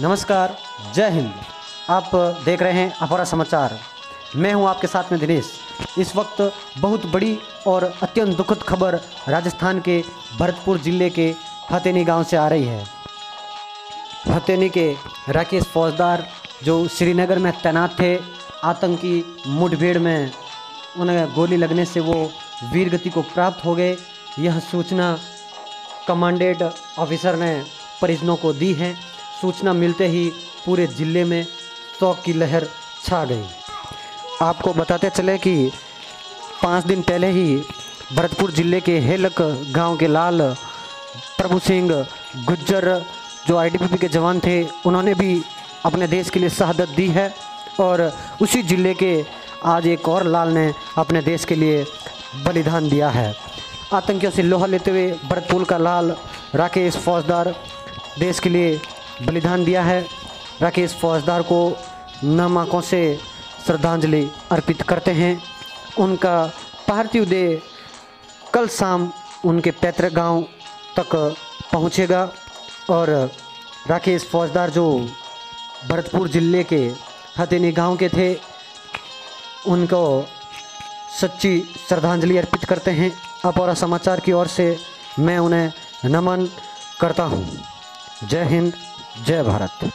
नमस्कार, जय हिंद। आप देख रहे हैं अपोरा समाचार। मैं हूँ आपके साथ में दिनेश। इस वक्त बहुत बड़ी और अत्यंत दुखद खबर राजस्थान के भरतपुर ज़िले के फतेनी गाँव से आ रही है। फतेनी के राकेश फौजदार जो श्रीनगर में तैनात थे, आतंकी मुठभेड़ में उन्हें गोली लगने से वो वीरगति को प्राप्त हो गए। यह सूचना कमांडेंट ऑफिसर ने परिजनों को दी है। सूचना मिलते ही पूरे ज़िले में शौक की लहर छा गई। आपको बताते चले कि पाँच दिन पहले ही भरतपुर ज़िले के हेलक गाँव के लाल प्रभु सिंह गुज्जर, जो आईटीबीपी के जवान थे, उन्होंने भी अपने देश के लिए शहादत दी है और उसी ज़िले के आज एक और लाल ने अपने देश के लिए बलिदान दिया है। आतंकियों से लोहा लेते हुए भरतपुर का लाल राकेश फौजदार देश के लिए बलिदान दिया है। राकेश फौजदार को नम आँखों से श्रद्धांजलि अर्पित करते हैं। उनका पार्थिव देह कल शाम उनके पैतृक गाँव तक पहुंचेगा और राकेश फौजदार जो भरतपुर ज़िले के हथेनी गाँव के थे, उनको सच्ची श्रद्धांजलि अर्पित करते हैं। अपौरा समाचार की ओर से मैं उन्हें नमन करता हूँ। जय हिंद। जय भारत।